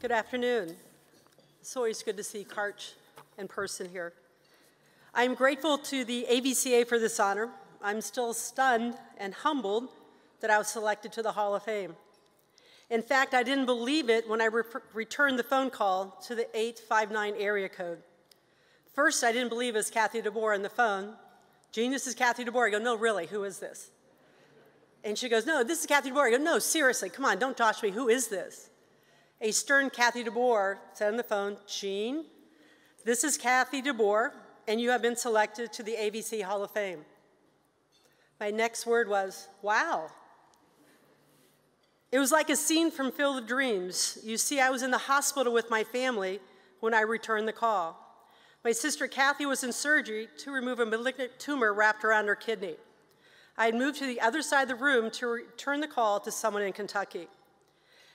Good afternoon. It's always good to see Karch in person here. I'm grateful to the AVCA for this honor. I'm still stunned and humbled that I was selected to the Hall of Fame. In fact, I didn't believe it when I re returned the phone call to the 859 area code. First, I didn't believe it was Kathy DeBoer on the phone. Genius is Kathy DeBoer. I go, no, really, who is this? And she goes, no, this is Kathy DeBoer. I go, no, seriously, come on, don't dosh me. Who is this? A stern Kathy DeBoer said on the phone, Jean, this is Kathy DeBoer, and you have been selected to the AVCA Hall of Fame. My next word was, wow. It was like a scene from Field of Dreams. You see, I was in the hospital with my family when I returned the call. My sister Kathy was in surgery to remove a malignant tumor wrapped around her kidney. I had moved to the other side of the room to return the call to someone in Kentucky.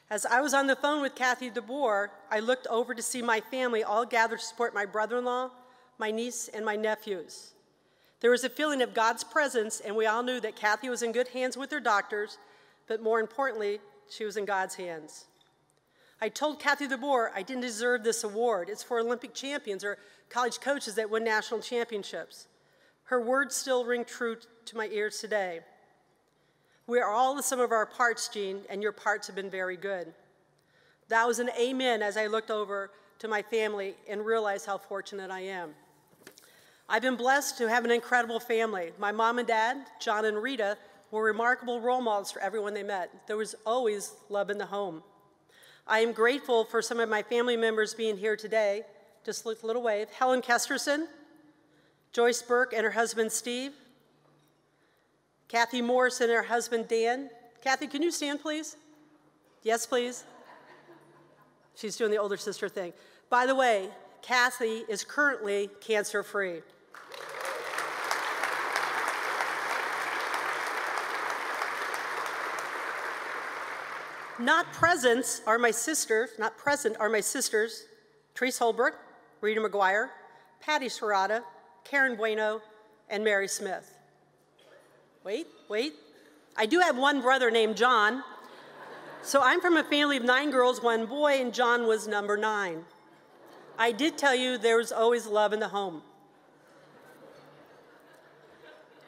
As I was on the phone with Kathy DeBoer, I looked over to see my family all gathered to support my brother-in-law, my niece, and my nephews. There was a feeling of God's presence, and we all knew that Kathy was in good hands with her doctors, but more importantly, she was in God's hands. I told Kathy DeBoer I didn't deserve this award. It's for Olympic champions or college coaches that win national championships. Her words still ring true to my ears today. We are all the sum of our parts, Jean, and your parts have been very good. That was an amen as I looked over to my family and realized how fortunate I am. I've been blessed to have an incredible family. My mom and dad, John and Rita, were remarkable role models for everyone they met. There was always love in the home. I am grateful for some of my family members being here today. Just a little wave. Helen Kesterson, Joyce Burke and her husband Steve, Kathy Morris and her husband Dan. Kathy, can you stand, please? Yes, please. She's doing the older sister thing. By the way, Kathy is currently cancer free. Not present are my sisters, not present are my sisters, Therese Holbrook, Rita McGuire, Patty Serrata, Karen Bueno, and Mary Smith. Wait, wait. I do have one brother named John. So I'm from a family of nine girls, one boy, and John was number nine. I did tell you there was always love in the home.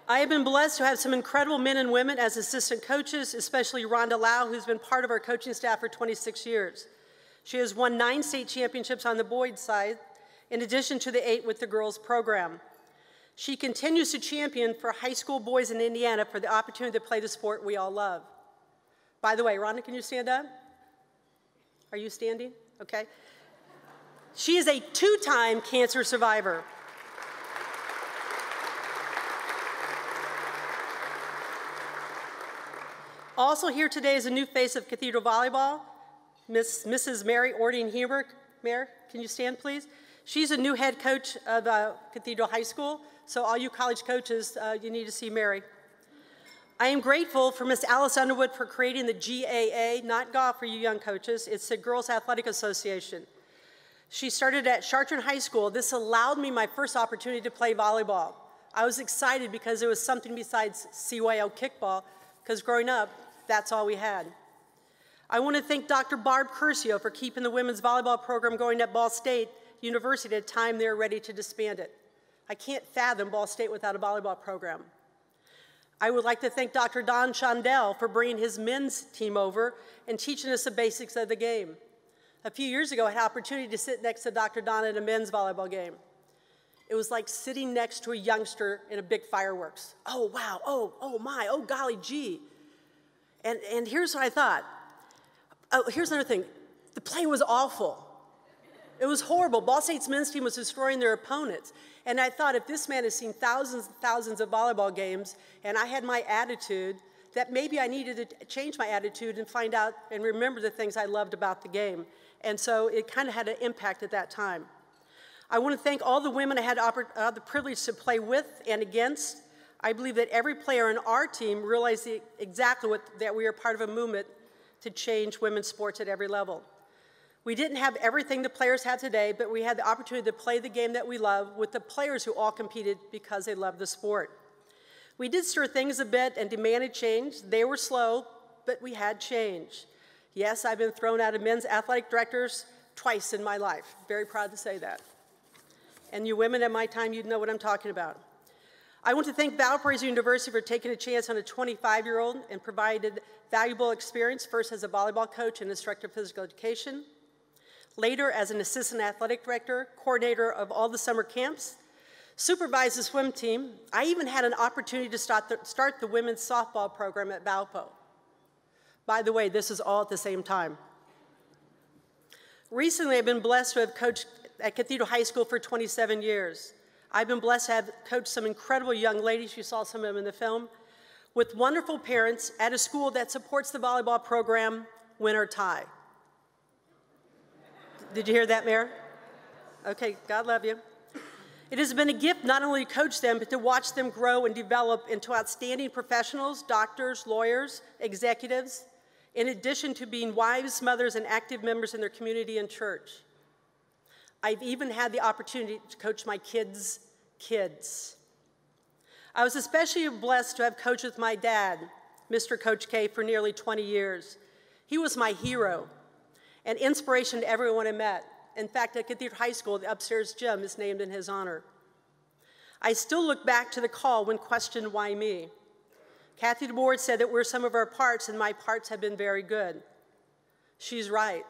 I have been blessed to have some incredible men and women as assistant coaches, especially Rhonda Lau, who's been part of our coaching staff for 26 years. She has won nine state championships on the boys side, in addition to the eight with the girls program. She continues to champion for high school boys in Indiana for the opportunity to play the sport we all love. By the way, Rhonda, can you stand up? Are you standing? Okay. She is a two-time cancer survivor. Also here today is a new face of Cathedral Volleyball, Miss, Mrs. Mary Ording Hebert. Mayor, can you stand, please? She's a new head coach of uh, Cathedral High School, so all you college coaches, uh, you need to see Mary. I am grateful for Miss Alice Underwood for creating the GAA, not golf for you young coaches, it's the Girls Athletic Association. She started at Chatard High School. This allowed me my first opportunity to play volleyball. I was excited because it was something besides CYO kickball, because growing up, that's all we had. I want to thank Dr. Barb Curcio for keeping the women's volleyball program going at Ball State University at a time they're ready to disband it. I can't fathom Ball State without a volleyball program. I would like to thank Dr. Don Shondell for bringing his men's team over and teaching us the basics of the game. A few years ago, I had opportunity to sit next to Dr. Don at a men's volleyball game. It was like sitting next to a youngster in a big fireworks. Oh, wow, oh, oh my, oh golly gee. And, and here's what I thought. Oh, here's another thing. The play was awful. It was horrible. Ball State's men's team was destroying their opponents. And I thought if this man has seen thousands and thousands of volleyball games and I had my attitude, that maybe I needed to change my attitude and find out and remember the things I loved about the game. And so it kind of had an impact at that time. I want to thank all the women I had uh, the privilege to play with and against. I believe that every player on our team realized the, exactly what, that we are part of a movement to change women's sports at every level. We didn't have everything the players have today, but we had the opportunity to play the game that we love with the players who all competed because they loved the sport. We did stir things a bit and demanded change. They were slow, but we had change. Yes, I've been thrown out of men's athletic directors twice in my life. Very proud to say that. And you women at my time, you'd know what I'm talking about. I want to thank Valparaiso University for taking a chance on a 25-year-old and provided valuable experience, first as a volleyball coach and instructor of physical education, later as an assistant athletic director, coordinator of all the summer camps, supervised the swim team. I even had an opportunity to start the, start the women's softball program at Valpo. By the way, this is all at the same time. Recently, I've been blessed to have coached at Cathedral High School for 27 years. I've been blessed to have coached some incredible young ladies, you saw some of them in the film, with wonderful parents at a school that supports the volleyball program, win or tie. Did you hear that, Mayor? Okay, God love you. It has been a gift not only to coach them, but to watch them grow and develop into outstanding professionals, doctors, lawyers, executives, in addition to being wives, mothers, and active members in their community and church. I've even had the opportunity to coach my kids' kids. I was especially blessed to have coached with my dad, Mr. Coach K, for nearly 20 years. He was my hero and inspiration to everyone I met. In fact, at Cathedral High School, the upstairs gym is named in his honor. I still look back to the call when questioned, why me? Kathy DeBoer said that we're some of our parts, and my parts have been very good. She's right.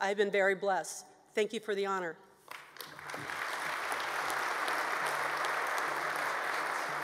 I've been very blessed. Thank you for the honor.